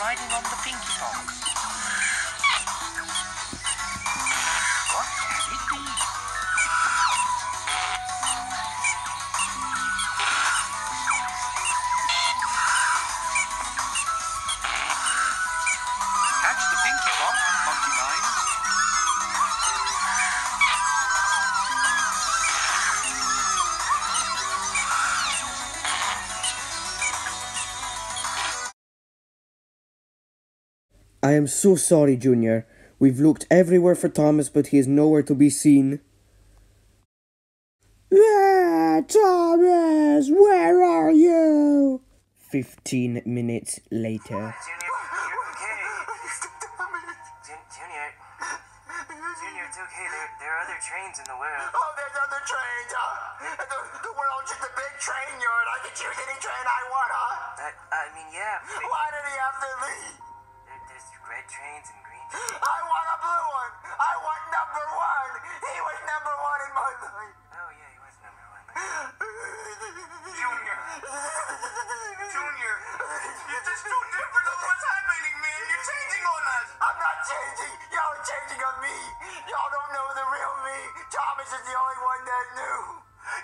riding on the Pinky Ponk. I am so sorry, Junior. We've looked everywhere for Thomas, but he is nowhere to be seen. Ah, Thomas, where are you? Fifteen minutes later. Junior, you're okay. Jun- Junior, Junior, it's okay. There, there are other trains in the world. Oh, there's other trains, huh? The, the world's just a big train yard. I can choose any train I want, huh? I, I mean, yeah. Why did he have to leave? There, there's red trains and green trains. I want a blue one. I want number one. He was number one in my life. Oh, yeah, he was number one. Junior. Junior. You're just too different of what's happening, man. You're changing on us. I'm not changing. Y'all are changing on me. Y'all don't know the real me. Thomas is the only one that knew.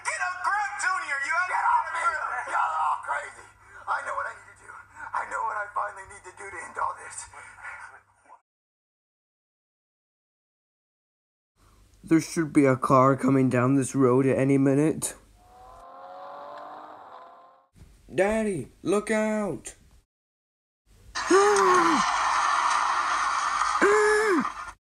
Get a grip, Junior. You have Get out of here. Y'all are all crazy. I know what I need to do. I know what I finally need to do to end all this. There should be a car coming down this road at any minute. Daddy, look out!